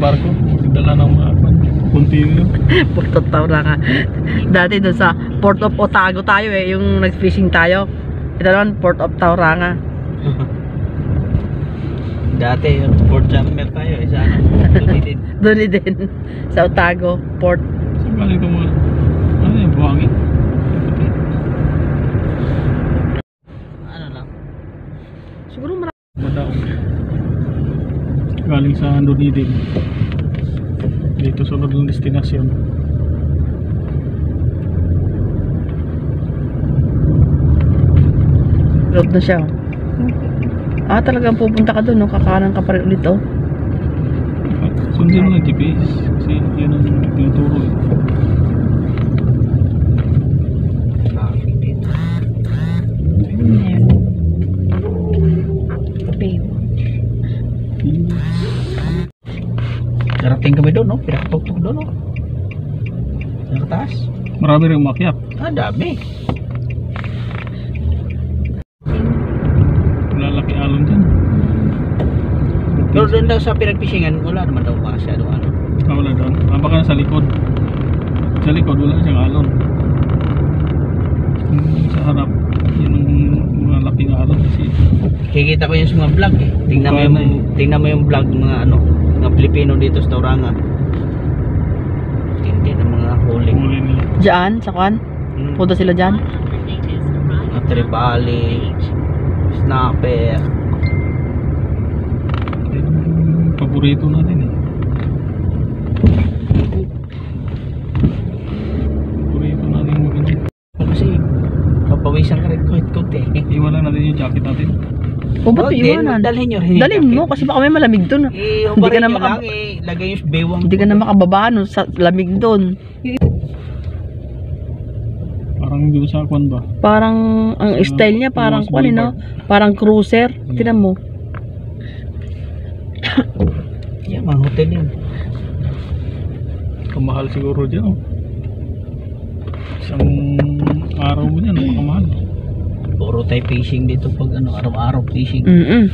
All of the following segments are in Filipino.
barko. Dala ng mga container. Port of Tauranga. Dati doon sa Port of Otago tayo eh, yung nag-fishing tayo. Ito naman, Port of Tauranga. Dati, Port Jumper tayo. Isa ano, Dunedin. Doon din, sa Otago, Port. Saan galing itong mga... Ano yung buhangin? Ano lang? Siguro marami. Madaong. Galing sa Dunedin. Dito sunod ng destinasyon. Road na siya. oh. Ah, talagang pupunta ka doon, no? Kakanan ka pa rin ulit, oh. Sundin mo ng GPS. Kasi yun ang tinuturo eh. Traffic dito. Darating kami doon, no? Pinakatuktok doon, no? Sa taas. Marami rin umakyat. Ah, dami. Lalaki alon dyan. Pero doon daw sa pinagpishingan, wala naman daw masyadong ano. Ah, wala doon. Ah, baka nasa likod. Sa likod, wala siyang alon. Yung sa harap, yun ang mga laking alon kasi Kikita ko yun sa mga vlog eh. Tingnan mo yung, tingnan mo yung vlog mga ano, mga Pilipino dito sa Tauranga. Tindi ng mga huling. Diyan, sa kwan. Hmm. Punta sila dyan. Mga tribali, snapper. Paborito natin eh. Paborito natin yung ganyan. Kasi papawisan ka rin kahit konti. Iwan lang natin yung jacket natin. O, ba't iwanan? Dalhin nyo rin yung Dalhin mo, kasi baka may malamig doon. Eh, Hindi ka na maka- lang eh. Lagay yung bewang. Hindi ka na makababa, no? Sa lamig doon. Parang yung sa kwan ba? Parang, ang Sa style niya, parang kwan, eh, no? Parang cruiser. Tinan mo. Yan, mga hotel yun. Kamahal siguro dyan oh. Isang araw mo dyan, napakamahal. Puro tayo fishing dito pag ano, araw-araw fishing. Mm-mm.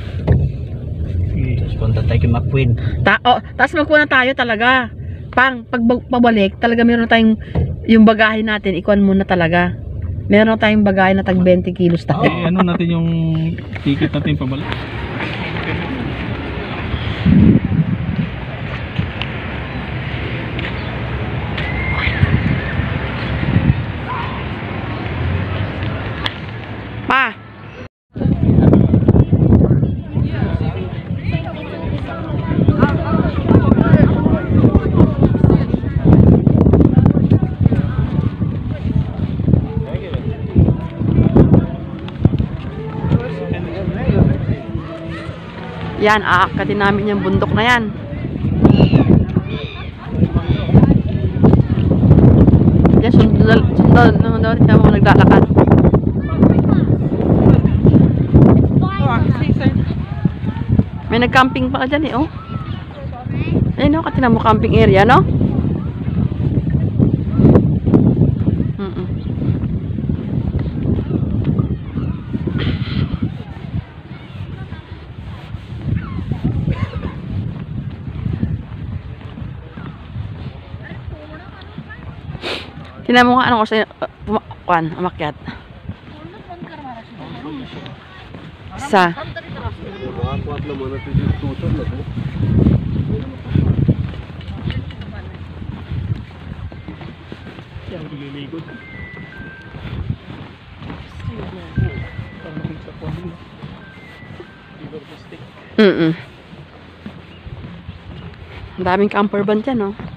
Sige. Tapos punta tayo kay McQueen. Ta oh, tapos magkuha na tayo talaga. Pang, pag pabalik, talaga meron tayong, yung bagahe natin, ikuan muna talaga. Meron tayong bagahe na tag 20 kilos tayo. Eh, ano natin yung ticket natin pabalik? Pa! Yan, aakatin namin yung bundok na yan. Yan, sundan, sundan, sundan, sundan, mo naglalakad. May nag-camping pala dyan eh, oh. Ayun, oh, katinan mo camping area, no? Tinan mo nga anong oras uh, kuan, umakyat. Sa. Mm. Ang daming camper van dyan, no?